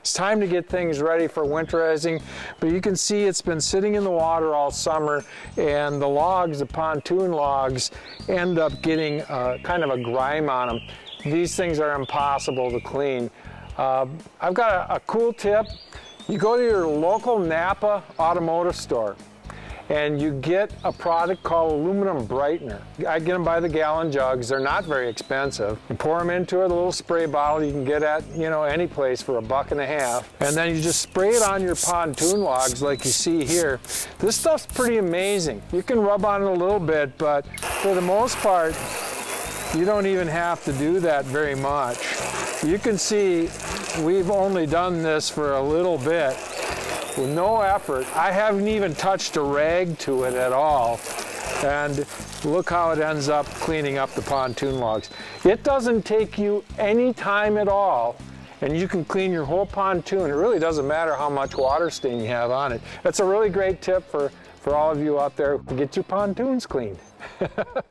It's time to get things ready for winterizing, but you can see it's been sitting in the water all summer and the logs, the pontoon logs, end up getting uh, kind of a grime on them. These things are impossible to clean. Uh, I've got a, a cool tip. You go to your local Napa automotive store and you get a product called aluminum brightener. I get them by the gallon jugs. They're not very expensive. You pour them into a little spray bottle you can get at, you know, any place for a buck and a half. And then you just spray it on your pontoon logs like you see here. This stuff's pretty amazing. You can rub on it a little bit, but for the most part, you don't even have to do that very much. You can see we've only done this for a little bit with no effort. I haven't even touched a rag to it at all. And look how it ends up cleaning up the pontoon logs. It doesn't take you any time at all and you can clean your whole pontoon. It really doesn't matter how much water stain you have on it. That's a really great tip for, for all of you out there. To get your pontoons cleaned.